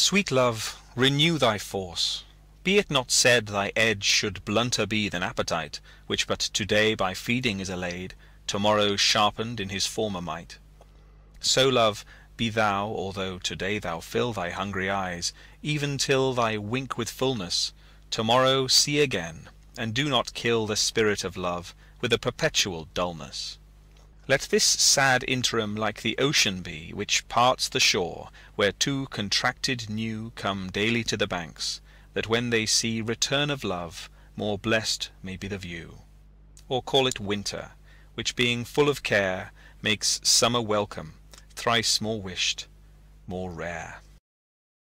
Sweet love, renew thy force. Be it not said Thy edge should blunter be than appetite, Which but to day by feeding is allayed, To morrow sharpened in his former might. So, love, be thou, although to day thou fill Thy hungry eyes, even till thy wink with fullness, To morrow see again, and do not kill The spirit of love with a perpetual dulness. Let this sad interim like the ocean be Which parts the shore, where two contracted new Come daily to the banks, that when they see Return of love, more blest may be the view. Or call it winter, which being full of care Makes summer welcome, thrice more wished, more rare.